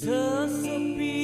Sesepi